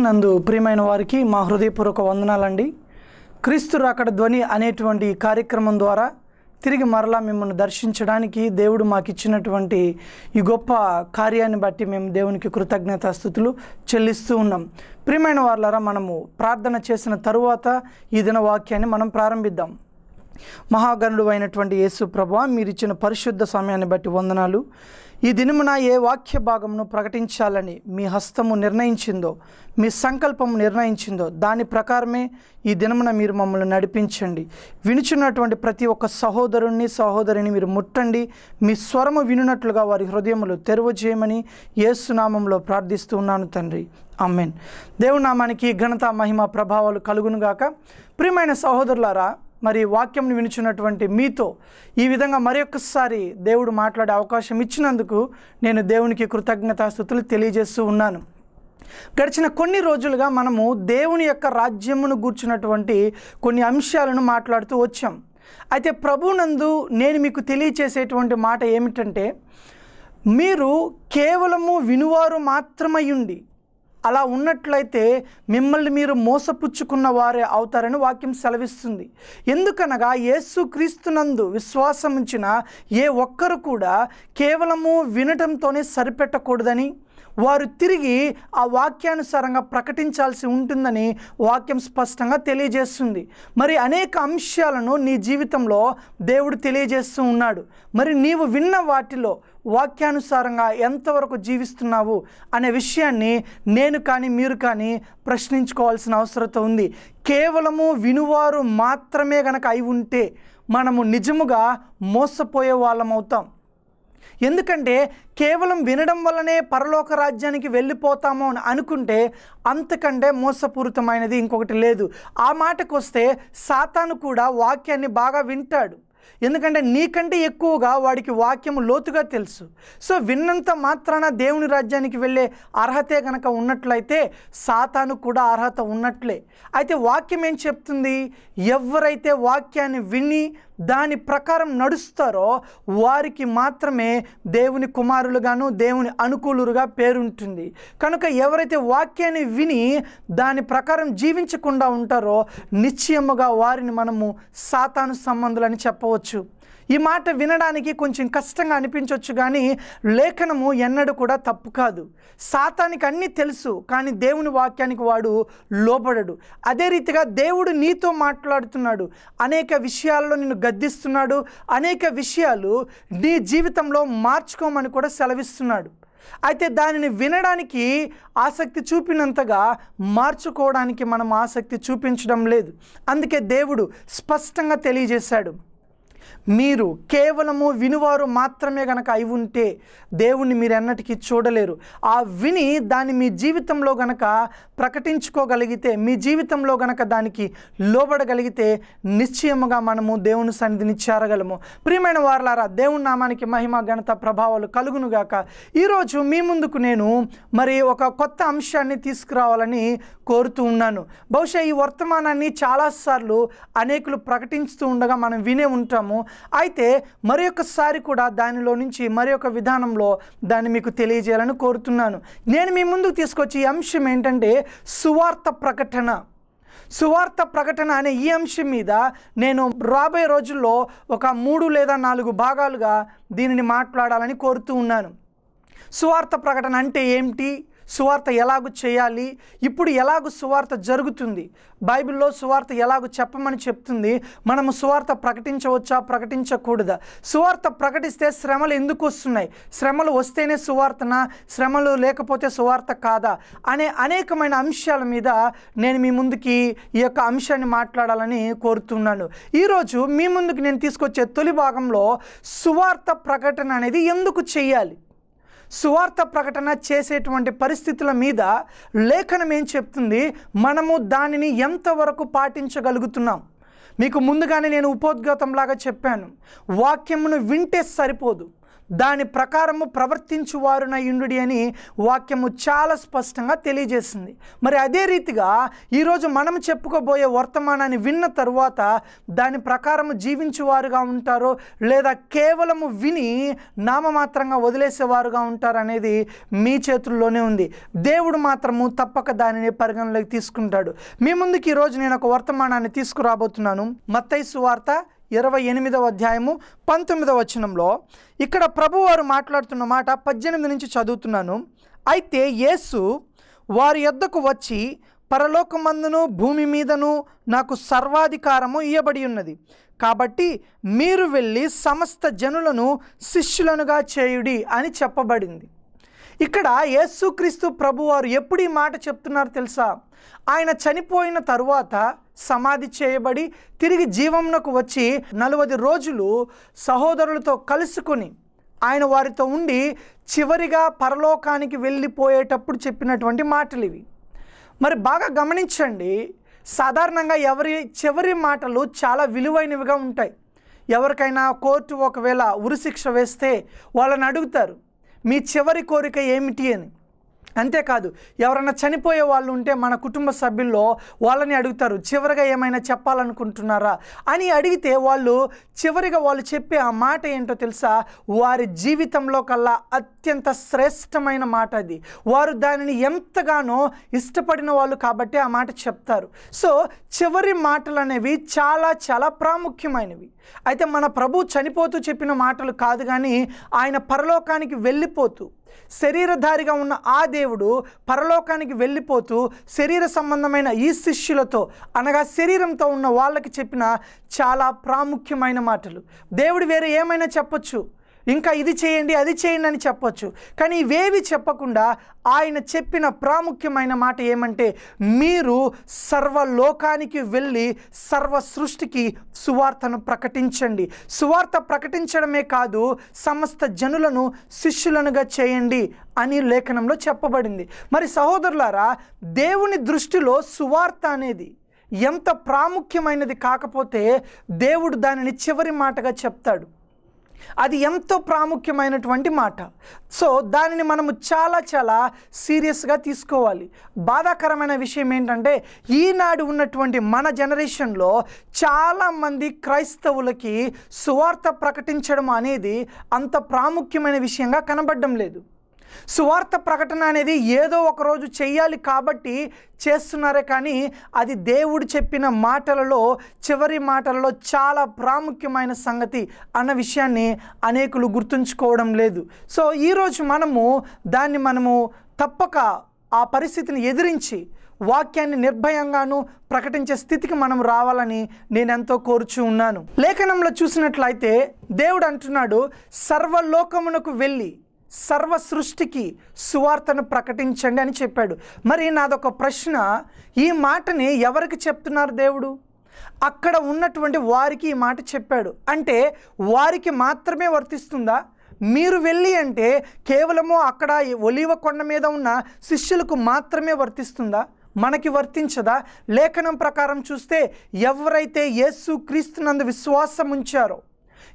క్రీస్తునందు ప్రియమైన వారికి మా హృదయపూర్వక వందనాలండి. క్రీస్తు రాకడ ధ్వని అనేటువంటి కార్యక్రమం ద్వారా తిరిగి మరలా మిమ్మల్ని దర్శించడానికి దేవుడు మాకు ఇచ్చినటువంటి ఈ గొప్ప కార్యాన్ని బట్టి మేము దేవునికి కృతజ్ఞతాస్థుతులు చెల్లిస్తూ ఉన్నాం. ప్రియమైన వాళ్ళరా మనము ప్రార్థన చేసిన తరువాత ఈ దిన వాక్యాన్ని మనం ప్రారంభిద్దాం. మహాగణుడు అయినటువంటి యేసు ప్రభా మీరు ఇచ్చిన పరిశుద్ధ సమయాన్ని బట్టి వందనాలు. ఈ దినమున ఏ వాక్య భాగమును ప్రకటించాలని మీ హస్తము నిర్ణయించిందో మీ సంకల్పము నిర్ణయించిందో దాని ప్రకారమే ఈ దినమున మీరు మమ్మల్ని నడిపించండి. వినుచున్నటువంటి ప్రతి ఒక్క సహోదరుణ్ణి సహోదరిని మీరు ముట్టండి. మీ స్వరము వినున్నట్లుగా వారి హృదయములు తెరువ చేయమని యేసునామంలో ప్రార్థిస్తూ ఉన్నాను తండ్రి. అమ్మేన్ దేవునామానికి ఘనత మహిమ ప్రభావాలు కలుగునుగాక. ప్రియమైన సహోదరులారా మరి వాక్యంను వినుచున్నటువంటి మీతో ఈ విధంగా మరొకసారి దేవుడు మాట్లాడే అవకాశం ఇచ్చినందుకు నేను దేవునికి కృతజ్ఞతాస్థుతులు తెలియజేస్తూ ఉన్నాను. గడిచిన కొన్ని రోజులుగా మనము దేవుని యొక్క రాజ్యమును గూర్చున్నటువంటి కొన్ని అంశాలను మాట్లాడుతూ వచ్చాం. అయితే ప్రభునందు నేను మీకు తెలియచేసేటువంటి మాట ఏమిటంటే మీరు కేవలము వినువారు మాత్రమయ్యుండి అలా ఉన్నట్లయితే మిమ్మల్ని మీరు మోసపుచ్చుకున్న వారే అవుతారని వాక్యం సెలవిస్తుంది. ఎందుకనగా యేసు క్రీస్తునందు విశ్వాసం ఉంచిన ఏ ఒక్కరు కూడా కేవలము వినటంతోనే సరిపెట్టకూడదని వారు తిరిగి ఆ వాక్యానుసారంగా ప్రకటించాల్సి ఉంటుందని వాక్యం స్పష్టంగా తెలియజేస్తుంది. మరి అనేక అంశాలను నీ జీవితంలో దేవుడు తెలియజేస్తూ ఉన్నాడు. మరి నీవు విన్న వాటిలో వాక్యానుసారంగా ఎంతవరకు జీవిస్తున్నావు అనే విషయాన్ని నేను కానీ మీరు కానీ ప్రశ్నించుకోవాల్సిన అవసరత ఉంది. కేవలము వినువారు మాత్రమే గనక అయి ఉంటే మనము నిజముగా మోసపోయే వాళ్ళం అవుతాం. ఎందుకంటే కేవలం వినడం వల్లనే పరలోక రాజ్యానికి వెళ్ళిపోతాము అని అనుకుంటే అంతకంటే మోసపూరితమైనది ఇంకొకటి లేదు. ఆ మాటకు వస్తే సాతాను కూడా వాక్యాన్ని బాగా వింటాడు. ఎందుకంటే నీకంటే ఎక్కువగా వాడికి వాక్యం లోతుగా తెలుసు. సో విన్నంత మాత్రాన దేవుని రాజ్యానికి వెళ్ళే అర్హతే కనుక ఉన్నట్లయితే సాతాను కూడా అర్హత ఉన్నట్లే. అయితే వాక్యం ఏం చెప్తుంది? ఎవరైతే వాక్యాన్ని విని దాని ప్రకారం నడుస్తారో వారికి మాత్రమే దేవుని కుమారులుగాను దేవుని అనుకూలుగా పేరుంటుంది. కనుక ఎవరైతే వాక్యాన్ని విని దాని ప్రకారం జీవించకుండా ఉంటారో నిశ్చయముగా వారిని మనము సాతాను సంబంధులని చెప్పవచ్చు. ఈ మాట వినడానికి కొంచెం కష్టంగా అనిపించవచ్చు కానీ లేఖనము ఎన్నడూ కూడా తప్పు కాదు. సాతానికి అన్నీ తెలుసు కానీ దేవుని వాక్యానికి వాడు లోబడడు. అదే రీతిగా దేవుడు నీతో మాట్లాడుతున్నాడు. అనేక విషయాల్లో నిన్ను గద్దిస్తున్నాడు. అనేక విషయాలు నీ జీవితంలో మార్చుకోమని కూడా సెలవిస్తున్నాడు. అయితే దానిని వినడానికి ఆసక్తి చూపినంతగా మార్చుకోవడానికి మనం ఆసక్తి చూపించడం లేదు. అందుకే దేవుడు స్పష్టంగా తెలియజేశాడు. మీరు కేవలము వినువారు మాత్రమే గనక అయి ఉంటే దేవుణ్ణి మీరు ఎన్నటికీ చూడలేరు. ఆ విని దాన్ని మీ జీవితంలో గనక ప్రకటించుకోగలిగితే మీ జీవితంలో గనక దానికి లోబడగలిగితే నిశ్చయముగా మనము దేవుని సన్నిధిని చేరగలము. ప్రియమైన వారలారా దేవుని నామానికి మహిమ ఘనత ప్రభావాలు కలుగునుగాక. ఈరోజు మీ ముందుకు నేను మరి ఒక కొత్త అంశాన్ని తీసుకురావాలని కోరుతూ ఉన్నాను. బహుశా ఈ వర్తమానాన్ని చాలాసార్లు అనేకులు ప్రకటించుతూ ఉండగా మనం వినే ఉంటాము. అయితే మరి ఒకసారి కూడా దానిలో నుంచి మరి ఒక విధానంలో దాన్ని మీకు తెలియజేయాలని కోరుతున్నాను. నేను మీ ముందుకు తీసుకొచ్చే అంశం ఏంటంటే సువార్త ప్రకటన. సువార్త ప్రకటన అనే ఈ అంశం మీద నేను రాబోయే రోజుల్లో ఒక మూడు లేదా నాలుగు భాగాలుగా దీనిని మాట్లాడాలని కోరుతూ ఉన్నాను. సువార్త ప్రకటన అంటే ఏమిటి? సువార్త ఎలాగు చేయాలి? ఇప్పుడు ఎలాగు సువార్త జరుగుతుంది? బైబిల్లో సువార్త ఎలాగు చెప్పమని చెప్తుంది? మనము సువార్త ప్రకటించవచ్చా? ప్రకటించకూడదా? సువార్త ప్రకటిస్తే శ్రమలు ఎందుకు వస్తున్నాయి? శ్రమలు వస్తేనే సువార్తనా? శ్రమలు లేకపోతే సువార్త కాదా? అనే అనేకమైన అంశాల మీద నేను మీ ముందుకి ఈ యొక్క అంశాన్ని మాట్లాడాలని కోరుతున్నాను. ఈరోజు మీ ముందుకు నేను తీసుకొచ్చే తొలి భాగంలో సువార్త ప్రకటన అనేది ఎందుకు చేయాలి? సువార్త ప్రకటన చేసేటువంటి పరిస్థితుల మీద లేఖనం ఏం చెప్తుంది? మనము దానిని ఎంతవరకు పాటించగలుగుతున్నాం? మీకు ముందుగానే నేను ఉపోద్ఘాతంలాగా చెప్పాను. వాక్యమును వింటే సరిపోదు. దాని ప్రకారము ప్రవర్తించువారున ఇండుడి అని వాక్యము చాలా స్పష్టంగా తెలియజేసింది. మరి అదే రీతిగా ఈరోజు మనం చెప్పుకోబోయే వర్తమానాన్ని విన్న తరువాత దాని ప్రకారము జీవించువారుగా ఉంటారో లేదా కేవలము విని నామమాత్రంగా వదిలేసేవారుగా ఉంటారు అనేది మీ చేతుల్లోనే ఉంది. దేవుడు మాత్రము తప్పక దానిని పరిగణలోకి తీసుకుంటాడు. మీ ముందుకు ఈరోజు నేను ఒక వర్తమానాన్ని తీసుకురాబోతున్నాను. మత్తైసు వార్త ఇరవై ఎనిమిదవ అధ్యాయము పంతొమ్మిదవ వచనంలో ఇక్కడ ప్రభువారు మాట్లాడుతున్న మాట పద్దెనిమిది నుంచి చదువుతున్నాను. అయితే యేసు వారి యొద్దకు వచ్చి పరలోకమందును భూమి మీదను నాకు సర్వాధికారము ఇయ్యబడి ఉన్నది. కాబట్టి మీరు వెళ్ళి సమస్త జనులను శిష్యులనుగా చేయుడి అని చెప్పబడింది. ఇక్కడ యేసుక్రీస్తు ప్రభువారు ఎప్పుడు ఈ మాట చెప్తున్నారు తెలుసా? ఆయన చనిపోయిన తరువాత సమాధి చేయబడి తిరిగి జీవంలోకి వచ్చి నలభై రోజులు సహోదరులతో కలుసుకొని ఆయన వారితో ఉండి చివరిగా పరలోకానికి వెళ్ళిపోయేటప్పుడు చెప్పినటువంటి మాటలు ఇవి. మరి బాగా గమనించండి సాధారణంగా ఎవరి చివరి మాటలు చాలా విలువైనవిగా ఉంటాయి. ఎవరికైనా కోర్టు ఒకవేళ ఉరిశిక్ష వేస్తే వాళ్ళని అడుగుతారు మీ చివరి కోరిక ఏమిటి? అని. అంతేకాదు ఎవరైనా చనిపోయే వాళ్ళు ఉంటే మన కుటుంబ సభ్యుల్లో వాళ్ళని అడుగుతారు చివరిగా ఏమైనా చెప్పాలనుకుంటున్నారా? అని అడిగితే వాళ్ళు చివరిగా వాళ్ళు చెప్పే ఆ మాట ఏంటో తెలుసా? వారి జీవితంలో కల్లా అత్యంత శ్రేష్టమైన మాట అది. వారు దానిని ఎంతగానో ఇష్టపడిన వాళ్ళు కాబట్టి ఆ మాట చెప్తారు. సో చివరి మాటలు అనేవి చాలా చాలా ప్రాముఖ్యమైనవి. అయితే మన ప్రభు చనిపోతూ చెప్పిన మాటలు కాదు కానీ ఆయన పరలోకానికి వెళ్ళిపోతూ శరీరధారిగా ఉన్న ఆ దేవుడు పరలోకానికి వెళ్ళిపోతూ శరీర సంబంధమైన ఈ శిష్యులతో అనగా శరీరంతో ఉన్న వాళ్ళకి చెప్పిన చాలా ప్రాముఖ్యమైన మాటలు. దేవుడు వేరే ఏమైనా చెప్పొచ్చు? ఇంకా ఇది చేయండి అది చేయండి అని చెప్పొచ్చు. కానీ ఇవేవి చెప్పకుండా ఆయన చెప్పిన ప్రాముఖ్యమైన మాట ఏమంటే మీరు సర్వలోకానికి వెళ్ళి సర్వ సృష్టికి సువార్తను ప్రకటించండి. సువార్త ప్రకటించడమే కాదు సమస్త జనులను శిష్యులనుగా చేయండి అని లేఖనంలో చెప్పబడింది. మరి సహోదరులారా దేవుని దృష్టిలో సువార్త అనేది ఎంత ప్రాముఖ్యమైనది కాకపోతే దేవుడు దానిని చివరి మాటగా చెప్తాడు. అది ఎంతో ప్రాముఖ్యమైనటువంటి మాట. సో దానిని మనము చాలా చాలా సీరియస్గా తీసుకోవాలి. బాధాకరమైన విషయం ఏంటంటే ఈనాడు ఉన్నటువంటి మన జనరేషన్లో చాలామంది క్రైస్తవులకి సువార్త ప్రకటించడం అనేది అంత ప్రాముఖ్యమైన విషయంగా కనబడడం లేదు. సువార్త ప్రకటన అనేది ఏదో ఒకరోజు చేయాలి చెయ్యాలి కాబట్టి చేస్తున్నారే కానీ అది దేవుడు చెప్పిన మాటలలో చివరి మాటలలో చాలా ప్రాముఖ్యమైన సంగతి అన్న విషయాన్ని అనేకులు గుర్తుంచుకోవడం లేదు. సో ఈరోజు మనము దాన్ని మనము తప్పక ఆ పరిస్థితిని ఎదిరించి వాక్యాన్ని నిర్భయంగాను ప్రకటించే స్థితికి మనం రావాలని నేను ఎంతో కోరుచూ ఉన్నాను. లేఖనంలో చూసినట్లయితే దేవుడు అంటున్నాడు సర్వలోకమునకు వెళ్ళి సర్వ సృష్టికి సువార్తను ప్రకటించండి అని చెప్పాడు. మరి నాదొక ప్రశ్న ఈ మాటని ఎవరికి చెప్తున్నారు దేవుడు? అక్కడ ఉన్నటువంటి వారికి ఈ మాట చెప్పాడు. అంటే వారికి మాత్రమే వర్తిస్తుందా? మీరు వెళ్ళి అంటే కేవలము అక్కడ ఒలివ కొండ మీద ఉన్న శిష్యులకు మాత్రమే వర్తిస్తుందా? మనకి వర్తించదా? లేఖనం ప్రకారం చూస్తే ఎవరైతే యేసు క్రీస్తునందు విశ్వాసం ఉంచారో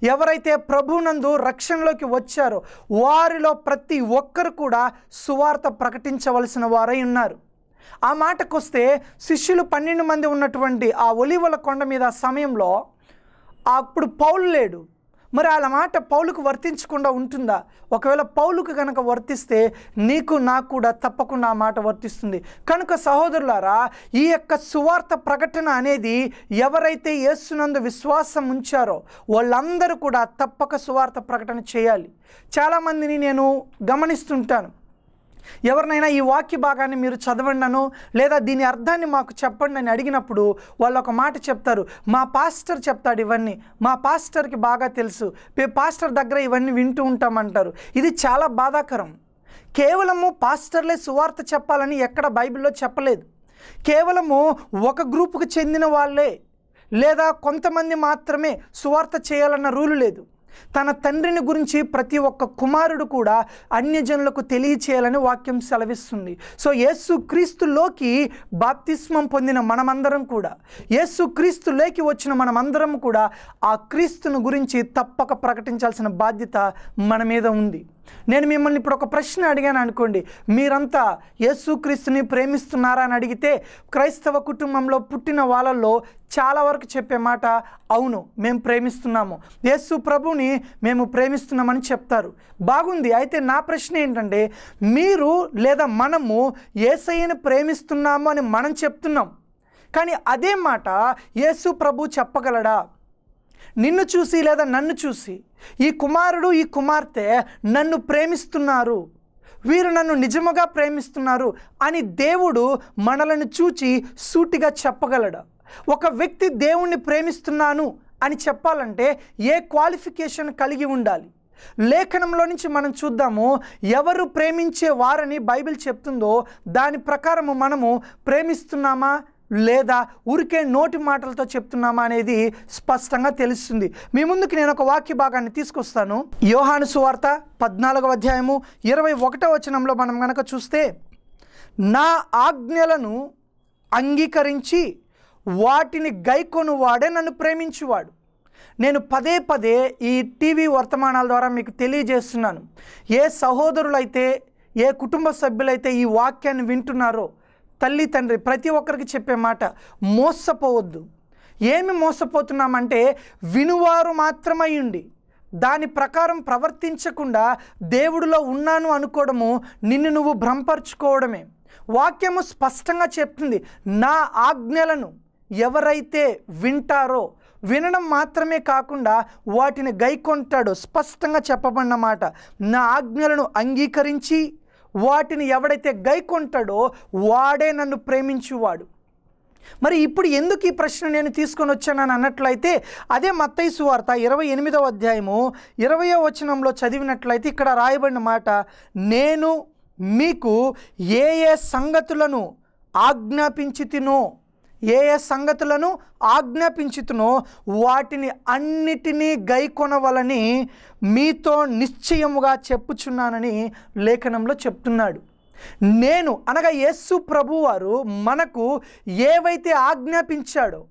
ఎవరైతే ప్రభునందు రక్షణలోకి వచ్చారో వారిలో ప్రతి ఒక్కరు కూడా సువార్త ప్రకటించవలసిన వారై ఉన్నారు. ఆ మాటకొస్తే శిష్యులు పన్నెండు మంది ఉన్నటువంటి ఆ ఒలివల కొండ మీద సమయంలో అప్పుడు పౌలు లేడు. మరి వాళ్ళ మాట పౌలుకు వర్తించకుండా ఉంటుందా? ఒకవేళ పౌలుకు కనుక వర్తిస్తే నీకు నాకు కూడా తప్పకుండా ఆ మాట వర్తిస్తుంది. కనుక సహోదరులారా ఈ యొక్క సువార్త ప్రకటన అనేది ఎవరైతే యేసునందు విశ్వాసం ఉంచారో వాళ్ళందరూ కూడా తప్పక సువార్త ప్రకటన చేయాలి. చాలామందిని నేను గమనిస్తుంటాను. ఎవరినైనా ఈ వాక్య భాగాన్ని మీరు చదవండను లేదా దీని అర్థాన్ని మాకు చెప్పండి అని అడిగినప్పుడు వాళ్ళు ఒక మాట చెప్తారు మా పాస్టర్ చెప్తాడు ఇవన్నీ మా పాస్టర్కి బాగా తెలుసు పాస్టర్ దగ్గర ఇవన్నీ వింటూ ఉంటామంటారు. ఇది చాలా బాధాకరం. కేవలము పాస్టర్లే సువార్త చెప్పాలని ఎక్కడ బైబిల్లో చెప్పలేదు. కేవలము ఒక గ్రూపుకు చెందిన వాళ్ళే లేదా కొంతమంది మాత్రమే సువార్త చేయాలన్న రూలు లేదు. తన తండ్రిని గురించి ప్రతి ఒక్క కుమారుడు కూడా అన్యజనులకు తెలియచేయాలని వాక్యం సెలవిస్తుంది. సో యేసుక్రీస్తులోకి బాప్తిస్మం పొందిన మనమందరం కూడా యేసుక్రీస్తులోకి వచ్చిన మనమందరం కూడా ఆ క్రీస్తును గురించి తప్పక ప్రకటించాల్సిన బాధ్యత మన మీద ఉంది. నేను మిమ్మల్ని ఇప్పుడు ఒక ప్రశ్న అడిగాను అనుకోండి. మీరంతా యేసుక్రీస్తుని ప్రేమిస్తున్నారా అని అడిగితే క్రైస్తవ కుటుంబంలో పుట్టిన వాళ్ళల్లో చాలా వరకు చెప్పే మాట అవును మేము ప్రేమిస్తున్నాము. యేసు ప్రభుని మేము ప్రేమిస్తున్నామని చెప్తారు. బాగుంది. అయితే నా ప్రశ్న ఏంటంటే మీరు లేదా మనము ఏసయ్యను ప్రేమిస్తున్నాము అని మనం చెప్తున్నాం. కానీ అదే మాట యేసు ప్రభు చెప్పగలడా? నిన్ను చూసి లేదా నన్ను చూసి ఈ కుమారుడు ఈ కుమార్తె నన్ను ప్రేమిస్తున్నారు. వీరు నన్ను నిజముగా ప్రేమిస్తున్నారు అని దేవుడు మనలను చూచి సూటిగా చెప్పగలడు. ఒక వ్యక్తి దేవుణ్ణి ప్రేమిస్తున్నాను అని చెప్పాలంటే ఏ క్వాలిఫికేషన్ కలిగి ఉండాలి? లేఖనంలో నుంచి మనం చూద్దాము ఎవరు ప్రేమించే వారని బైబిల్ చెప్తుందో దాని ప్రకారము మనము ప్రేమిస్తున్నామా? లేదా ఊరికే నోటి మాటలతో చెప్తున్నామా అనేది స్పష్టంగా తెలుస్తుంది. మీ ముందుకు నేను ఒక వాక్య భాగాన్ని తీసుకొస్తాను. యోహాను సువార్త పద్నాలుగవ అధ్యాయము ఇరవై ఒకటో వచనంలో మనం కనుక చూస్తే నా ఆజ్ఞలను అంగీకరించి వాటిని గైకొను వాడే నన్ను ప్రేమించువాడు. నేను పదే పదే ఈ టీవీ వర్తమానాల ద్వారా మీకు తెలియజేస్తున్నాను. ఏ సహోదరులైతే ఏ కుటుంబ సభ్యులైతే ఈ వాక్యాన్ని వింటున్నారో తల్లి తండ్రి ప్రతి ఒక్కరికి చెప్పే మాట మోసపోవద్దు. ఏమి మోసపోతున్నామంటే వినువారు మాత్రమయ్యుండి దాని ప్రకారం ప్రవర్తించకుండా దేవుడిలో ఉన్నాను అనుకోవడము నిన్ను నువ్వు భ్రమపరుచుకోవడమే. వాక్యము స్పష్టంగా చెప్తుంది నా ఆజ్ఞలను ఎవరైతే వింటారో వినడం మాత్రమే కాకుండా వాటిని గైకొంటాడో స్పష్టంగా చెప్పబడిన మాట నా ఆజ్ఞలను అంగీకరించి వాటిని ఎవడైతే గైకొంటాడో వాడే నన్ను ప్రేమించువాడు. మరి ఇప్పుడు ఎందుకు ఈ ప్రశ్న నేను తీసుకొని వచ్చానని అన్నట్లయితే అదే మత్తయి సువార్త ఇరవై ఎనిమిదవ అధ్యాయము ఇరవయో వచనంలో చదివినట్లయితే ఇక్కడ రాయబడిన మాట నేను మీకు ఏ ఏ సంగతులను ఆజ్ఞాపించి తినో ఏ ఏ సంగతులను ఆజ్ఞాపించుతునో వాటిని అన్నిటినీ గైకొనవలని మీతో నిశ్చయముగా చెప్పుచున్నానని లేఖనంలో చెప్తున్నాడు. నేను అనగా యేసు ప్రభువారు మనకు ఏవైతే ఆజ్ఞాపించాడో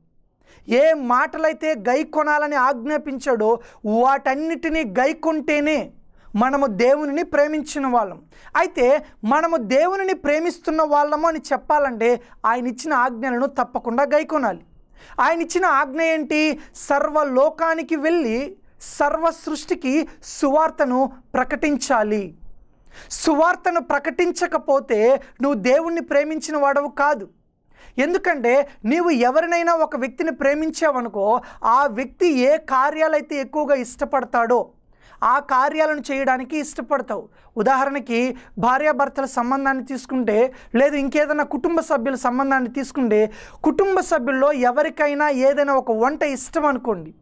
ఏ మాటలైతే గై కొనాలని ఆజ్ఞాపించాడో వాటన్నిటినీ గైకొంటేనే మనము దేవునిని ప్రేమించిన వాళ్ళం. అయితే మనము దేవునిని ప్రేమిస్తున్న వాళ్ళము అని చెప్పాలంటే ఆయన ఇచ్చిన ఆజ్ఞలను తప్పకుండా గైకొనాలి. ఆయన ఇచ్చిన ఆజ్ఞ ఏంటి? సర్వలోకానికి వెళ్ళి సర్వ సృష్టికి సువార్తను ప్రకటించాలి. సువార్తను ప్రకటించకపోతే నువ్వు దేవుణ్ణి ప్రేమించిన వాడవు కాదు. ఎందుకంటే నీవు ఎవరినైనా ఒక వ్యక్తిని ప్రేమించావనుకో ఆ వ్యక్తి ఏ కార్యాలైతే ఎక్కువగా ఇష్టపడతాడో ఆ కార్యాలను చేయడానికి ఇష్టపడతావు. ఉదాహరణకి భార్యాభర్తల సంబంధాన్ని తీసుకుంటే లేదు ఇంకేదైనా కుటుంబ సభ్యుల సంబంధాన్ని తీసుకుంటే కుటుంబ సభ్యుల్లో ఎవరికైనా ఏదైనా ఒక వంట ఇష్టం అనుకోండి.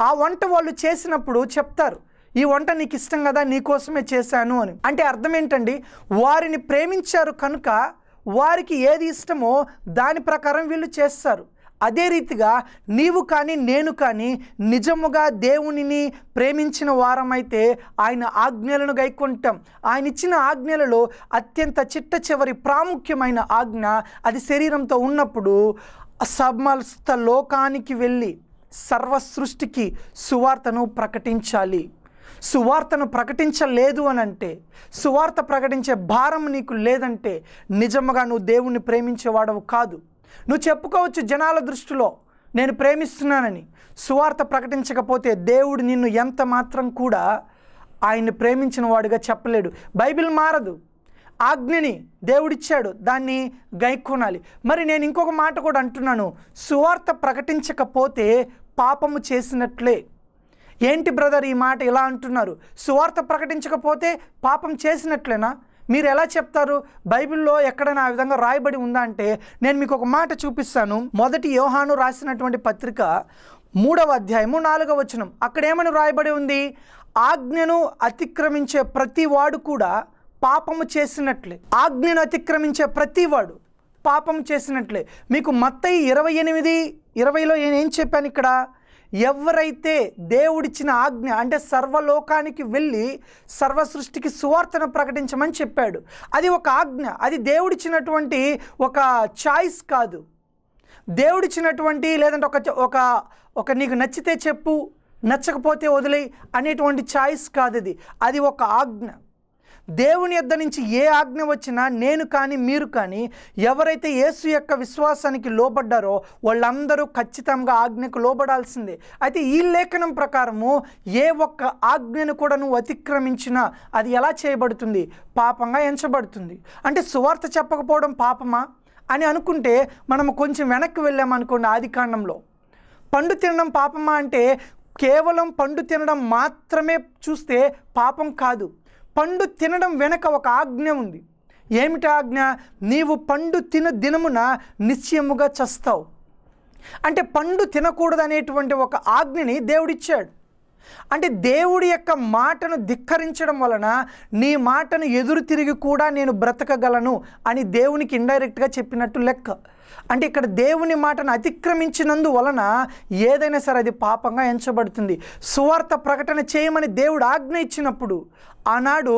ఆ వంట వాళ్ళు చేసినప్పుడు చెప్తారు ఈ వంట నీకు ఇష్టం కదా నీకోసమే చేశాను అని. అంటే అర్థం ఏంటండి? వారిని ప్రేమించారు కనుక వారికి ఏది ఇష్టమో దాని ప్రకారం వీళ్ళు చేస్తారు. అదే రీతిగా నీవు కానీ నేను కానీ నిజముగా దేవునిని ప్రేమించిన వారమైతే ఆయన ఆజ్ఞలను గైకొంటాం. ఆయన ఇచ్చిన ఆజ్ఞలలో అత్యంత చిట్ట చివరి ప్రాముఖ్యమైన ఆజ్ఞ అది శరీరంతో ఉన్నప్పుడు సమస్త లోకానికి వెళ్ళి సర్వ సృష్టికి సువార్తను ప్రకటించాలి. సువార్తను ప్రకటించలేదు అని అంటే సువార్త ప్రకటించే భారం నీకు లేదంటే నిజముగా నువ్వు దేవుణ్ణి ప్రేమించేవాడవు కాదు. నువ్వు చెప్పుకోవచ్చు జనాల దృష్టిలో నేను ప్రేమిస్తున్నానని. సువార్త ప్రకటించకపోతే దేవుడు నిన్ను ఎంత మాత్రం కూడా ఆయన్ని ప్రేమించిన వాడుగా చెప్పలేడు. బైబిల్ మారదు. ఆజ్ఞని దేవుడిచ్చాడు దాన్ని గైకొనాలి. మరి నేను ఇంకొక మాట కూడా అంటున్నాను. సువార్త ప్రకటించకపోతే పాపము చేసినట్లే. ఏంటి బ్రదర్ ఈ మాట ఇలా అంటున్నారు? సువార్త ప్రకటించకపోతే పాపం చేసినట్లేనా? మీరు ఎలా చెప్తారు? బైబిల్లో ఎక్కడైనా ఆ విధంగా రాయబడి ఉందా అంటే నేను మీకు ఒక మాట చూపిస్తాను. మొదటి యోహాను రాసినటువంటి పత్రిక మూడవ అధ్యాయము నాలుగవ వచనం. అక్కడ ఏమని రాయబడి ఉంది? ఆజ్ఞను అతిక్రమించే ప్రతి వాడు కూడా పాపము చేసినట్లే. ఆజ్ఞను అతిక్రమించే ప్రతి వాడు పాపం చేసినట్లే. మీకు మత్తయి ఇరవై ఎనిమిది ఇరవైలో నేను ఏం చెప్పాను ఇక్కడ? ఎవరైతే దేవుడిచ్చిన ఆజ్ఞ అంటే సర్వలోకానికి వెళ్ళి సర్వ సృష్టికి సువార్తను ప్రకటించమని చెప్పాడు. అది ఒక ఆజ్ఞ. అది దేవుడిచ్చినటువంటి ఒక చాయిస్ కాదు. దేవుడిచ్చినటువంటి లేదంటే ఒక ఒక ఒక నీకు నచ్చితే చెప్పు నచ్చకపోతే వదిలేయి అనేటువంటి చాయిస్ కాదు అది అది ఒక ఆజ్ఞ. దేవుని యొద్ద నుంచి ఏ ఆజ్ఞ వచ్చినా నేను కానీ మీరు కానీ ఎవరైతే యేసు యొక్క విశ్వాసానికి లోబడ్డారో వాళ్ళందరూ ఖచ్చితంగా ఆజ్ఞకు లోబడాల్సిందే. అయితే ఈ లేఖనం ప్రకారము ఏ ఒక్క ఆజ్ఞను కూడా నువ్వు అతిక్రమించినా అది ఎలా చేయబడుతుంది? పాపంగా ఎంచబడుతుంది. అంటే సువార్త చెప్పకపోవడం పాపమా? అని అనుకుంటే మనం కొంచెం వెనక్కి వెళ్ళామనుకోండి ఆది కాండంలో. పండు తినడం పాపమా అంటే కేవలం పండు తినడం మాత్రమే చూస్తే పాపం కాదు. పండు తినడం వెనక ఒక ఆజ్ఞ ఉంది. ఏమిటి ఆజ్ఞ? నీవు పండు తిన దినమున నిశ్చయముగా చస్తావు. అంటే పండు తినకూడదు అనేటువంటి ఒక ఆజ్ఞని దేవుడిచ్చాడు. అంటే దేవుడి యొక్క మాటను ధిక్కరించడం వలన నీ మాటను ఎదురు తిరిగి కూడా నేను బ్రతకగలను అని దేవునికి ఇండైరెక్ట్గా చెప్పినట్టు లెక్క. అంటే ఇక్కడ దేవుని మాటను అతిక్రమించినందు వలన ఏదైనా సరే అది పాపంగా ఎంచబడుతుంది. సువార్త ప్రకటన చేయమని దేవుడు ఆజ్ఞ ఇచ్చినప్పుడు ఆనాడు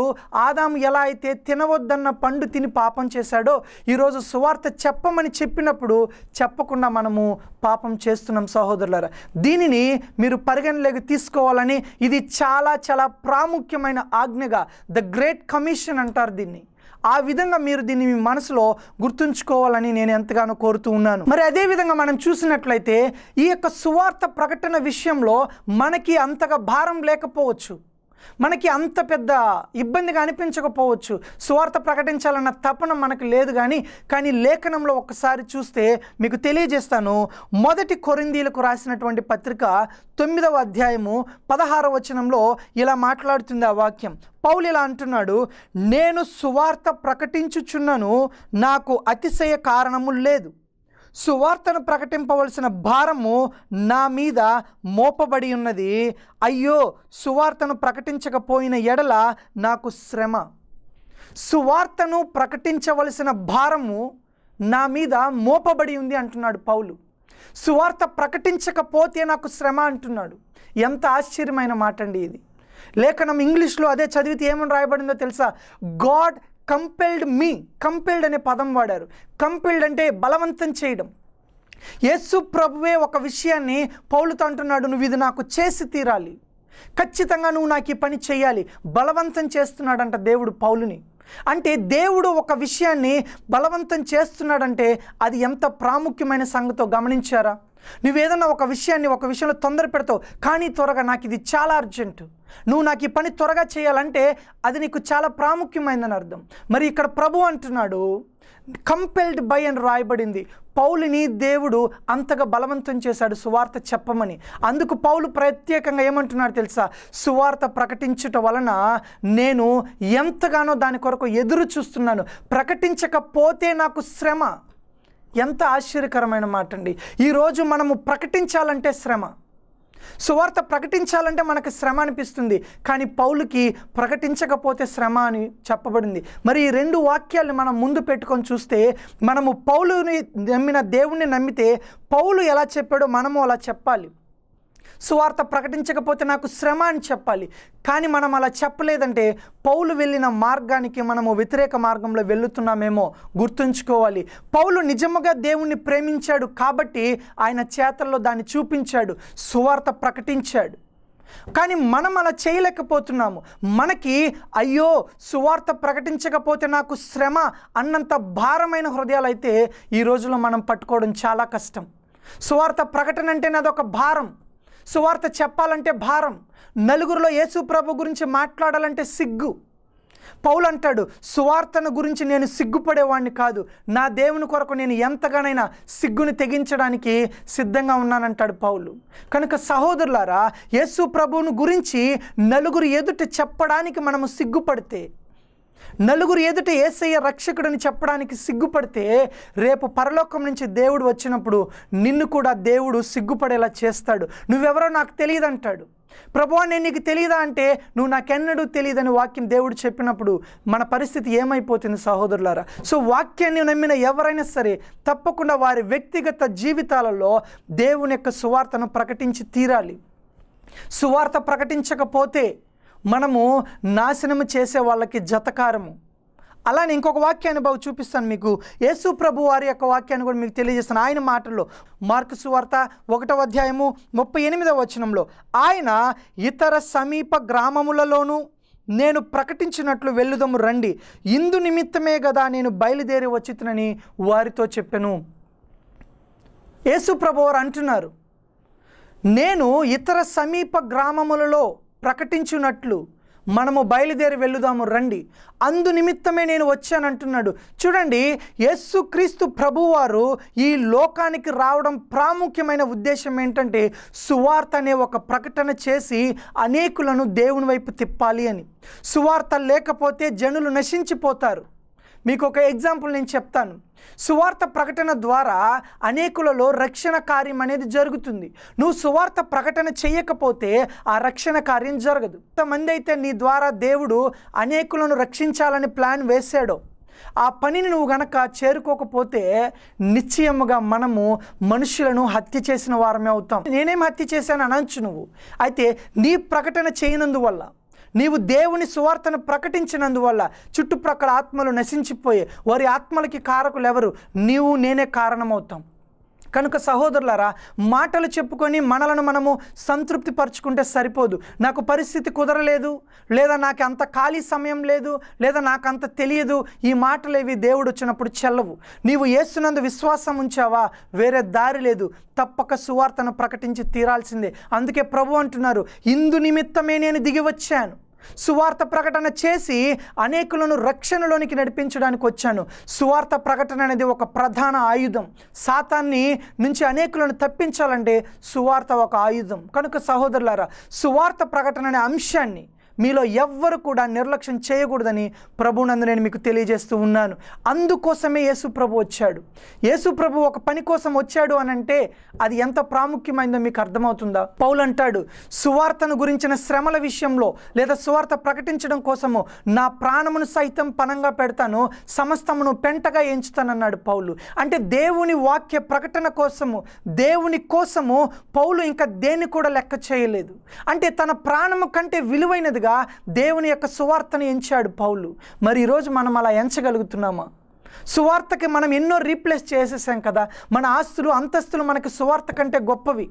ఆదాము ఎలా అయితే తినవద్దన్న పండు తిని పాపం చేశాడో ఈరోజు సువార్త చెప్పమని చెప్పినప్పుడు చెప్పకుండా మనము పాపం చేస్తున్నాం సహోదరులారా. దీనిని మీరు పరిగణలోకి తీసుకోవాలని ఇది చాలా చాలా ప్రాముఖ్యమైన ఆజ్ఞగా ద గ్రేట్ కమిషన్ అంటారు దీన్ని. ఆ విధంగా మీరు దీన్ని మీ మనసులో గుర్తుంచుకోవాలని నేను ఎంతగానో కోరుతూ ఉన్నాను. మరి అదే విధంగా మనం చూసినట్లయితే ఈ యొక్క సువార్త ప్రకటన విషయంలో మనకి అంతగా భారం లేకపోవచ్చు. మనకి అంత పెద్ద ఇబ్బందిగా అనిపించకపోవచ్చు. సువార్త ప్రకటించాలన్న తపన మనకు లేదు కానీ కానీ లేఖనంలో ఒక్కసారి చూస్తే మీకు తెలియజేస్తాను. మొదటి కొరిందీలకు రాసినటువంటి పత్రిక తొమ్మిదవ అధ్యాయము పదహారవ వచనంలో ఇలా మాట్లాడుతుంది ఆ వాక్యం. పౌలు ఇలా అంటున్నాడు నేను సువార్త ప్రకటించుచున్నను నాకు అతిశయ కారణము లేదు. సువార్తను ప్రకటింపవలసిన భారము నా మీద మోపబడి ఉన్నది. అయ్యో సువార్తను ప్రకటించకపోయిన ఎడల నాకు శ్రమ. సువార్తను ప్రకటించవలసిన భారము నా మీద మోపబడి ఉంది అంటున్నాడు పౌలు. సువార్త ప్రకటించకపోతే నాకు శ్రమ అంటున్నాడు. ఎంత ఆశ్చర్యమైన మాట అండి ఇది. లేఖనం ఇంగ్లీష్లో అదే చదివితే ఏమని రాయబడిందో తెలుసా? గాడ్ కంపెల్డ్ మీ కంపెల్డ్ అనే పదం వాడారు. కంపెల్డ్ అంటే బలవంతం చేయడం. యేసు ప్రభువే ఒక విషయాన్ని పౌలుతో అంటున్నాడు నువ్వు ఇది నాకు చేసి తీరాలి. ఖచ్చితంగా నువ్వు నాకు ఈ పని చేయాలి బలవంతం చేస్తున్నాడంట దేవుడు పౌలుని. అంటే దేవుడు ఒక విషయాన్ని బలవంతం చేస్తున్నాడంటే అది ఎంత ప్రాముఖ్యమైన సంగతో గమనించారా? నువ్వేదన్నా ఒక విషయాన్ని ఒక విషయంలో తొందర పెడతావు కానీ త్వరగా నాకు ఇది చాలా అర్జెంటు. నువ్వు నాకు ఈ పని త్వరగా చేయాలంటే అది నీకు చాలా ప్రాముఖ్యమైందని అర్థం. మరి ఇక్కడ ప్రభు అంటున్నాడు కంపెల్డ్ బై అని రాయబడింది. పౌలుని దేవుడు అంతగా బలవంతం చేశాడు సువార్త చెప్పమని. అందుకు పౌలు ప్రత్యేకంగా ఏమంటున్నాడు తెలుసా? సువార్త ప్రకటించుట వలన నేను ఎంతగానో దాని కొరకు ఎదురు చూస్తున్నాను. ప్రకటించకపోతే నాకు శ్రమ. ఎంత ఆశ్చర్యకరమైన మాట అండి ఈరోజు మనము ప్రకటించాలంటే శ్రమ. సువార్త ప్రకటించాలంటే మనకు శ్రమ అనిపిస్తుంది. కానీ పౌలుకి ప్రకటించకపోతే శ్రమ అని చెప్పబడింది. మరి ఈ రెండు వాక్యాలను మనం ముందు పెట్టుకొని చూస్తే మనము పౌలుని నమ్మిన దేవుణ్ణి నమ్మితే పౌలు ఎలా చెప్పాడో మనము అలా చెప్పాలి. సువార్త ప్రకటించకపోతే నాకు శ్రమ అని చెప్పాలి. కానీ మనం అలా చెప్పలేదంటే పౌలు వెళ్ళిన మార్గానికి మనము వ్యతిరేక మార్గంలో వెళుతున్నామేమో గుర్తుంచుకోవాలి. పౌలు నిజముగా దేవుణ్ణి ప్రేమించాడు కాబట్టి ఆయన చేతల్లో దాన్ని చూపించాడు సువార్త ప్రకటించాడు. కానీ మనం అలా చేయలేకపోతున్నాము. మనకి అయ్యో సువార్త ప్రకటించకపోతే నాకు శ్రమ అన్నంత భారమైన హృదయాలు అయితే ఈ రోజులో మనం పట్టుకోవడం చాలా కష్టం. సువార్త ప్రకటన అంటే నాదొక భారం. సువార్త చెప్పాలంటే భారం. నలుగురిలో యేసు ప్రభు గురించి మాట్లాడాలంటే సిగ్గు. పౌలు అంటాడు సువార్తను గురించి నేను సిగ్గుపడేవాడిని కాదు. నా దేవుని కొరకు నేను ఎంతగానైనా సిగ్గుని తెగించడానికి సిద్ధంగా ఉన్నానంటాడు పౌలు. కనుక సహోదరులారా యేసు ప్రభువును గురించి నలుగురు ఎదుట చెప్పడానికి మనము సిగ్గుపడితే నలుగురు ఎదుట ఏసయ్య రక్షకుడని చెప్పడానికి సిగ్గుపడితే రేపు పరలోకం నుంచి దేవుడు వచ్చినప్పుడు నిన్ను కూడా దేవుడు సిగ్గుపడేలా చేస్తాడు. నువ్వెవరో నాకు తెలియదు అంటాడు ప్రభువా నేను నీకు తెలియదా అంటే నువ్వు నాకెన్నడూ తెలియదని వాక్యం దేవుడు చెప్పినప్పుడు మన పరిస్థితి ఏమైపోతుంది సహోదరులారా? సో వాక్యాన్ని నమ్మిన ఎవరైనా సరే తప్పకుండా వారి వ్యక్తిగత జీవితాలలో దేవుని యొక్క సువార్తను ప్రకటించి తీరాలి. సువార్త ప్రకటించకపోతే మనము నాశనము చేసే వాళ్ళకి జతకారము. అలానే ఇంకొక వాక్యాన్ని బాబు చూపిస్తాను మీకు. యేసు ప్రభు వారి యొక్క వాక్యాన్ని కూడా మీకు తెలియజేస్తాను. ఆయన మాటల్లో మార్కు సువార్త ఒకటవ అధ్యాయము ముప్పై ఎనిమిదవ వచనంలో ఆయన ఇతర సమీప గ్రామములలోనూ నేను ప్రకటించినట్లు వెళ్ళుదము రండి. ఇందు నిమిత్తమే కదా నేను బయలుదేరి వచ్చితునని వారితో చెప్పాను. యేసు ప్రభు వారు అంటున్నారు నేను ఇతర సమీప గ్రామములలో ప్రకటించున్నట్లు మనము బయలుదేరి వెళ్ళుదాము రండి. అందు నిమిత్తమే నేను వచ్చానంటున్నాడు చూడండి యేసుక్రీస్తు ప్రభువారు ఈ లోకానికి రావడం ప్రాముఖ్యమైన ఉద్దేశం ఏంటంటే సువార్త అనే ఒక ప్రకటన చేసి అనేకులను దేవుని వైపు తిప్పాలి అని. సువార్త లేకపోతే జనులు నశించిపోతారు. మీకు ఒక ఎగ్జాంపుల్ నేను చెప్తాను. సువార్త ప్రకటన ద్వారా అనేకులలో రక్షణ కార్యం అనేది జరుగుతుంది. నువ్వు సువార్త ప్రకటన చేయకపోతే ఆ రక్షణ కార్యం జరగదు. కొంతమంది అయితే నీ ద్వారా దేవుడు అనేకులను రక్షించాలని ప్లాన్ వేశాడో. ఆ పనిని నువ్వు గనక చేరుకోకపోతే నిశ్చయముగా మనము మనుషులను హత్య చేసిన వారమే అవుతాం. నేనేం హత్య చేశాను అనొచ్చు నువ్వు. అయితే నీ ప్రకటన చేయనందువల్ల నీవు దేవుని సువార్తను ప్రకటించినందువల్ల చుట్టుప్రక్కల ఆత్మలు నశించిపోయే వారి ఆత్మలకి కారకులు ఎవరు? నీవు నేనే కారణమవుతాం. కనుక సహోదరులారా మాటలు చెప్పుకొని మనలను మనము సంతృప్తి పరుచుకుంటే సరిపోదు. నాకు పరిస్థితి కుదరలేదు లేదా నాకు అంత ఖాళీ సమయం లేదు లేదా నాకు అంత తెలియదు ఈ మాటలేవి దేవుడు వచ్చినప్పుడు చెల్లవు. నీవు ఏసునందు విశ్వాసం ఉంచావా? వేరే దారి లేదు. తప్పక సువార్తను ప్రకటించి తీరాల్సిందే. అందుకే ప్రభు అంటున్నారు ఇందు నిమిత్తమే నేను దిగి వచ్చాను. సువార్త ప్రకటన చేసి అనేకులను రక్షణలోనికి నడిపించడానికి వచ్చాను. సువార్త ప్రకటన అనేది ఒక ప్రధాన ఆయుధం. సాతాన్ని నుంచి అనేకులను తప్పించాలంటే సువార్త ఒక ఆయుధం. కనుక సహోదరులారా సువార్త ప్రకటన అనే అంశాన్ని మీలో ఎవ్వరు కూడా నిర్లక్ష్యం చేయకూడదని ప్రభునందు నేను మీకు తెలియజేస్తూ ఉన్నాను. అందుకోసమే యేసు ప్రభు వచ్చాడు. యేసు ప్రభు ఒక పని కోసం వచ్చాడు అని అంటే అది ఎంత ప్రాముఖ్యమైందో మీకు అర్థమవుతుందా? పౌలు అంటాడు సువార్తను గురించిన శ్రమల విషయంలో లేదా సువార్త ప్రకటించడం కోసము నా ప్రాణమును సైతం పనంగా పెడతాను సమస్తమును పెంటగా ఎంచుతానన్నాడు పౌలు. అంటే దేవుని వాక్య ప్రకటన కోసము దేవుని కోసము పౌలు ఇంకా దేన్ని కూడా లెక్క చేయలేదు. అంటే తన ప్రాణము కంటే విలువైనదిగా దేవుని యొక్క సువార్తను ఎంచాడు పౌలు. మరి ఈరోజు మనం అలా ఎంచగలుగుతున్నామా? సువార్తకి మనం ఎన్నో రీప్లేస్ చేసేసాం కదా. మన ఆస్తులు అంతస్తులు మనకి సువార్త కంటే గొప్పవి.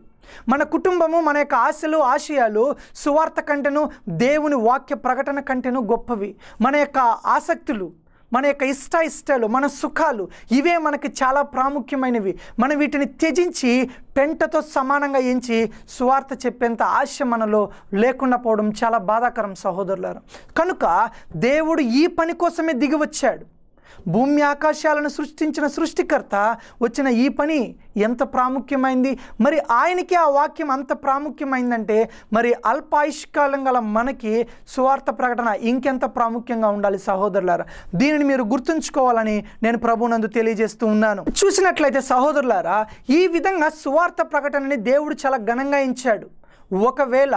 మన కుటుంబము మన యొక్క ఆశలు ఆశయాలు సువార్త కంటేను దేవుని వాక్య ప్రకటన కంటేను గొప్పవి. మన యొక్క ఆసక్తులు మన యొక్క ఇష్ట ఇష్టాలు మన సుఖాలు ఇవే మనకి చాలా ప్రాముఖ్యమైనవి. మనం వీటిని త్యజించి పెంటతో సమానంగా ఎంచి సువార్త చెప్పేంత ఆశ మనలో లేకుండా పోవడం చాలా బాధాకరం సహోదరులారు. కనుక దేవుడు ఈ పని కోసమే దిగి వచ్చాడు. భూమి ఆకాశాలను సృష్టించిన సృష్టికర్త వచ్చిన ఈ పని ఎంత ప్రాముఖ్యమైంది? మరి ఆయనకి ఆ వాక్యం అంత ప్రాముఖ్యమైందంటే మరి అల్పాయుష్కాలం గల మనకి సువార్త ప్రకటన ఇంకెంత ప్రాముఖ్యంగా ఉండాలి సహోదరులారా? దీనిని మీరు గుర్తుంచుకోవాలని నేను ప్రభునందు తెలియజేస్తూ ఉన్నాను. చూసినట్లయితే సహోదరులారా ఈ విధంగా సువార్త ప్రకటనని దేవుడు చాలా ఘనంగా ఇచ్చాడు ఒకవేళ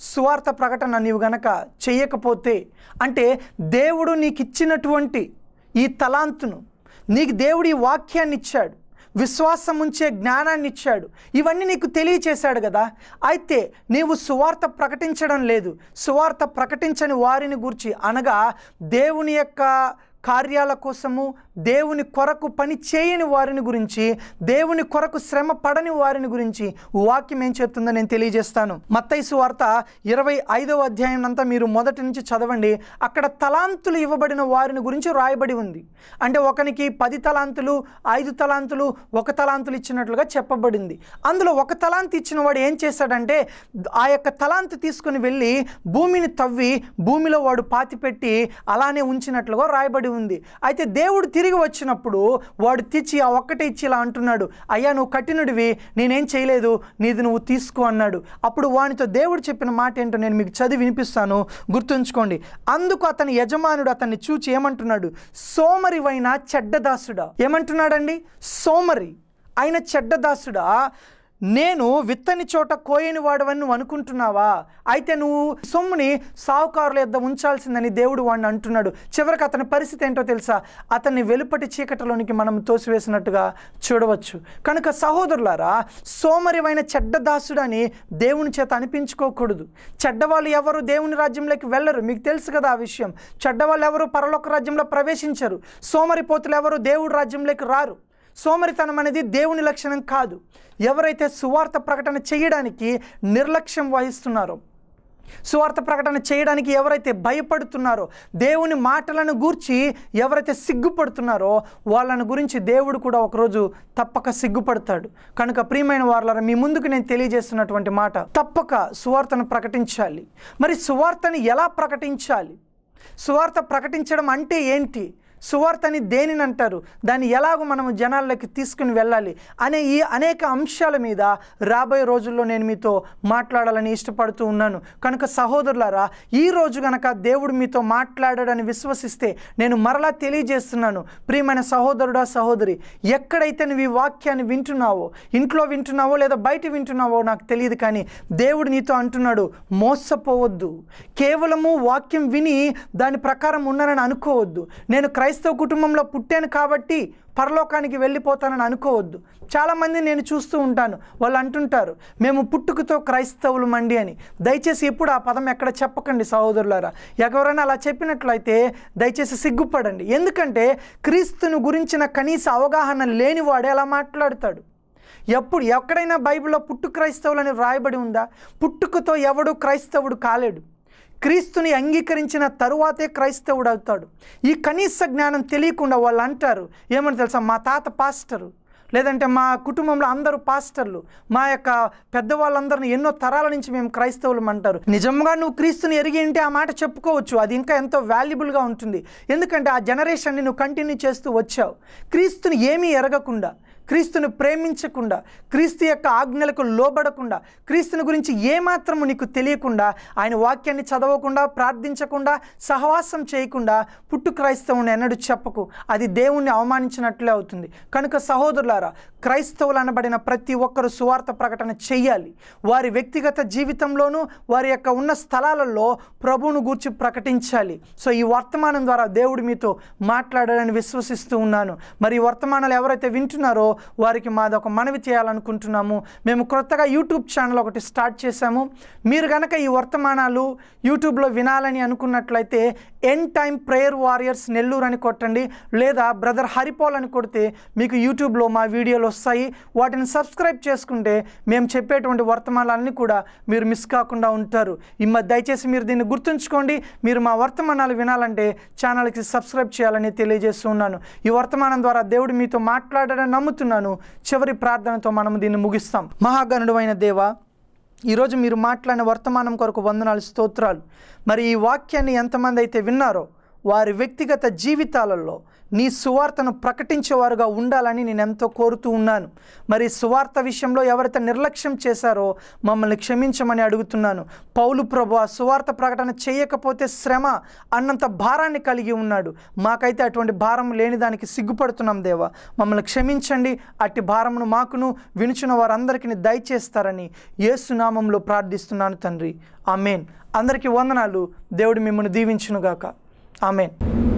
సువార్త ప్రకటన నీవు గనక చేయకపోతే అంటే దేవుడు నీకు ఇచ్చినటువంటి ఈ తలాంతును. నీకు దేవుడు ఈ వాక్యాన్ని ఇచ్చాడు. విశ్వాసం ఉంచే జ్ఞానాన్ని ఇచ్చాడు. ఇవన్నీ నీకు తెలియచేశాడు కదా? అయితే నీవు సువార్త ప్రకటించడం లేదు. సువార్త ప్రకటించని వారిని గురించి అనగా దేవుని యొక్క కార్యాల కోసము దేవుని కొరకు పని చేయని వారిని గురించి దేవుని కొరకు శ్రమ పడని వారిని గురించి వాక్యం ఏం చెప్తుందో నేను తెలియజేస్తాను. మత్తైసు వార్త ఇరవై ఐదవ అధ్యాయం అంతా మీరు మొదటి నుంచి చదవండి. అక్కడ తలాంతులు ఇవ్వబడిన వారిని గురించి రాయబడి ఉంది. అంటే ఒకనికి పది తలాంతులు ఐదు తలాంతులు ఒక తలాంతులు ఇచ్చినట్లుగా చెప్పబడింది. అందులో ఒక తలాంతి ఇచ్చిన వాడు ఏం చేశాడంటే ఆ యొక్క తలాంతి తీసుకుని వెళ్ళి భూమిని తవ్వి భూమిలో వాడు పాతిపెట్టి అలానే ఉంచినట్లుగా రాయబడి ఉంది. అయితే దేవుడు తిరిగి వచ్చినప్పుడు వాడు తెచ్చి ఆ ఒక్కటే ఇచ్చి ఇలా అంటున్నాడు అయ్యా నువ్వు కఠినుడివి నేనేం చేయలేదు నీది నువ్వు తీసుకో అన్నాడు. అప్పుడు వానితో దేవుడు చెప్పిన మాట ఏంటో నేను మీకు చదివి వినిపిస్తాను గుర్తుంచుకోండి. అందుకు అతని యజమానుడు అతన్ని చూచి ఏమంటున్నాడు సోమరివైన చెడ్డదాసుడా ఏమంటున్నాడండి? సోమరి. ఆయన చెడ్డదాసుడా నేను విత్తని చోట కోయని వాడవని నువ్వు అనుకుంటున్నావా? అయితే నువ్వు సొమ్ముని సావుకారుల యొద్ద ఉంచాల్సిందని దేవుడు వాడిని అంటున్నాడు. చివరికి అతని పరిస్థితి ఏంటో తెలుసా? అతన్ని వెలుపటి చీకటిలోనికి మనం తోసివేసినట్టుగా చూడవచ్చు. కనుక సహోదరులారా సోమరివైన చెడ్డ దాసుడని దేవుని చేత అనిపించుకోకూడదు. చెడ్డవాళ్ళు ఎవరు దేవుని రాజ్యంలోకి వెళ్ళరు? మీకు తెలుసు కదా ఆ విషయం. చెడ్డవాళ్ళు ఎవరు పరలోక రాజ్యంలో ప్రవేశించరు. సోమరిపోతులు ఎవరు దేవుడి రాజ్యంలోకి రారు? సోమరితనం అనేది దేవుని లక్షణం కాదు. ఎవరైతే సువార్త ప్రకటన చేయడానికి నిర్లక్ష్యం వహిస్తున్నారో సువార్త ప్రకటన చేయడానికి ఎవరైతే భయపడుతున్నారో దేవుని మాటలను గూర్చి ఎవరైతే సిగ్గుపడుతున్నారో వాళ్ళని గురించి దేవుడు కూడా ఒకరోజు తప్పక సిగ్గుపడతాడు. కనుక ప్రియమైన వారులారా మీ ముందుకు నేను తెలియజేస్తున్నటువంటి మాట తప్పక సువార్తను ప్రకటించాలి. మరి సువార్తను ఎలా ప్రకటించాలి? సువార్త ప్రకటించడం అంటే ఏంటి? సువార్తని దేనిని అంటారు దాన్ని ఎలాగో మనము జనాల్లోకి తీసుకుని వెళ్ళాలి అనే ఈ అనేక అంశాల మీద రాబోయే రోజుల్లో నేను మీతో మాట్లాడాలని ఇష్టపడుతూ ఉన్నాను. కనుక సహోదరులారా ఈ రోజు గనక దేవుడు మీతో మాట్లాడాడని విశ్వసిస్తే నేను మరలా తెలియజేస్తున్నాను. ప్రియమైన సహోదరుడా సహోదరి ఎక్కడైతే నువ్వు ఈ వాక్యాన్ని వింటున్నావో ఇంట్లో వింటున్నావో లేదా బయట వింటున్నావో నాకు తెలియదు కానీ దేవుడు నీతో అంటున్నాడు మోసపోవద్దు. కేవలము వాక్యం విని దాని ప్రకారం ఉన్నానని అనుకోవద్దు. నేను క్రై క్రైస్తవ కుటుంబంలో పుట్టాను కాబట్టి పరలోకానికి వెళ్ళిపోతానని అనుకోవద్దు. చాలామంది నేను చూస్తూ ఉంటాను. వాళ్ళు అంటుంటారు మేము పుట్టుకతో క్రైస్తవులు మండి అని. దయచేసి ఎప్పుడు ఆ పదం ఎక్కడ చెప్పకండి సహోదరులారా. ఎవరైనా అలా చెప్పినట్లయితే దయచేసి సిగ్గుపడండి. ఎందుకంటే క్రీస్తును గురించిన కనీస అవగాహన లేనివాడే అలా మాట్లాడతాడు. ఎప్పుడు ఎక్కడైనా బైబిల్లో పుట్టు క్రైస్తవులని రాయబడి ఉందా? పుట్టుకతో ఎవడు క్రైస్తవుడు కాలేడు. క్రీస్తుని అంగీకరించిన తరువాతే క్రైస్తవుడు అవుతాడు. ఈ కనీస జ్ఞానం తెలియకుండా వాళ్ళు అంటారు ఏమని తెలుసా? మా తాత పాస్టరు. లేదంటే మా కుటుంబంలో అందరూ పాస్టర్లు. మా యొక్క పెద్దవాళ్ళందరిని ఎన్నో తరాల నుంచి మేము క్రైస్తవులు అంటారు. నిజంగా నువ్వు క్రీస్తుని ఎరిగి ఉంటే ఆ మాట చెప్పుకోవచ్చు. అది ఇంకా ఎంతో వాల్యుబుల్గా ఉంటుంది. ఎందుకంటే ఆ జనరేషన్ని నువ్వు కంటిన్యూ చేస్తూ వచ్చావు. క్రీస్తుని ఏమీ ఎరగకుండా క్రీస్తును ప్రేమించకుండా క్రీస్తు యొక్క ఆజ్ఞలకు లోబడకుండా క్రీస్తుని గురించి ఏమాత్రము నీకు తెలియకుండా ఆయన వాక్యాన్ని చదవకుండా ప్రార్థించకుండా సహవాసం చేయకుండా పుట్టు క్రైస్తవుని ఎన్నడూ చెప్పకు. అది దేవుణ్ణి అవమానించినట్లే అవుతుంది. కనుక సహోదరులారా క్రైస్తవులు అనబడిన ప్రతి ఒక్కరు సువార్త ప్రకటన చేయాలి వారి వ్యక్తిగత జీవితంలోనూ వారి యొక్క ఉన్న స్థలాలలో ప్రభువును గూర్చి ప్రకటించాలి. సో ఈ వర్తమానం ద్వారా దేవుడు మీతో మాట్లాడాలని విశ్వసిస్తూ ఉన్నాను. మరి ఈ వర్తమానాలు ఎవరైతే వింటున్నారో వారికి మాది ఒక మనవి చేయాలనుకుంటున్నాము. మేము క్రొత్తగా యూట్యూబ్ ఛానల్ ఒకటి స్టార్ట్ చేశాము. మీరు కనుక ఈ వర్తమానాలు యూట్యూబ్లో వినాలని అనుకున్నట్లయితే end time prayer warriors Nellore అని కొట్టండి లేదా బ్రదర్ హరిపాల్ అని కొడితే మీకు యూట్యూబ్లో మా వీడియోలు వస్తాయి. వాటిని సబ్స్క్రైబ్ చేసుకుంటే మేము చెప్పేటువంటి వర్తమానాలన్నీ కూడా మీరు మిస్ కాకుండా ఉంటారు. ఈ దయచేసి మీరు దీన్ని గుర్తుంచుకోండి. మీరు మా వర్తమానాలు వినాలంటే ఛానల్కి సబ్స్క్రైబ్ చేయాలని తెలియజేస్తున్నాను ఈ వర్తమానం ద్వారా దేవుడు మీతో మాట్లాడాడని నమ్ముతున్నాను. చివరి ప్రార్థనతో మనం దీన్ని ముగిస్తాం. మహాగణుడు అయిన దేవా ఈరోజు మీరు మాట్లాడిన వర్తమానం కొరకు వందనాలు స్తోత్రాలు. మరి ఈ వాక్యాన్ని ఎంతమంది అయితే విన్నారో వారి వ్యక్తిగత జీవితాలలో నీ సువార్తను ప్రకటించేవారుగా ఉండాలని నేను ఎంతో కోరుతూ ఉన్నాను. మరి సువార్త విషయంలో ఎవరైతే నిర్లక్ష్యం చేశారో మమ్మల్ని క్షమించమని అడుగుతున్నాను. పౌలు ప్రభు ఆ సువార్త ప్రకటన చేయకపోతే శ్రమ అన్నంత భారాన్ని కలిగి ఉన్నాడు. మాకైతే అటువంటి భారం లేని దానికి సిగ్గుపడుతున్నాం దేవా. మమ్మల్ని క్షమించండి. అట్టి భారమును మాకును వినుచున్న వారందరికీ దయచేస్తారని యేసునామంలో ప్రార్థిస్తున్నాను తండ్రి. ఆ మేన్ అందరికీ వందనాలు. దేవుడు మిమ్మల్ని దీవించునుగాక. Amen.